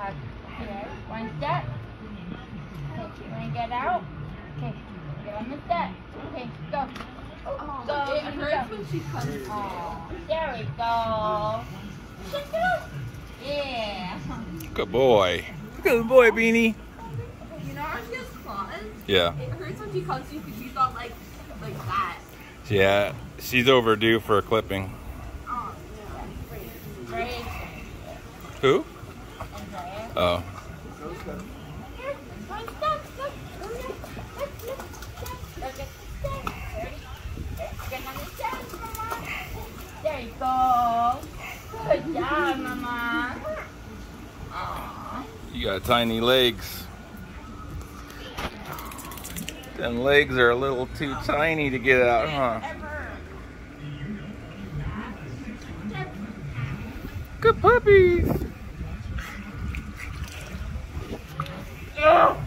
have today. One step. Okay, when you get out, okay, get on the step. Okay, go. Oh, oh go, it hurts when she comes off. There we go. Yeah. Good boy. Good boy, Beanie. You know how she has claws? Yeah. It hurts when she comes you because she's all like, like that. Yeah, she's overdue for a clipping. Oh, yeah. Who? Oh. You got tiny legs. Them legs are a little too tiny to get out, huh? Good puppies. Ew.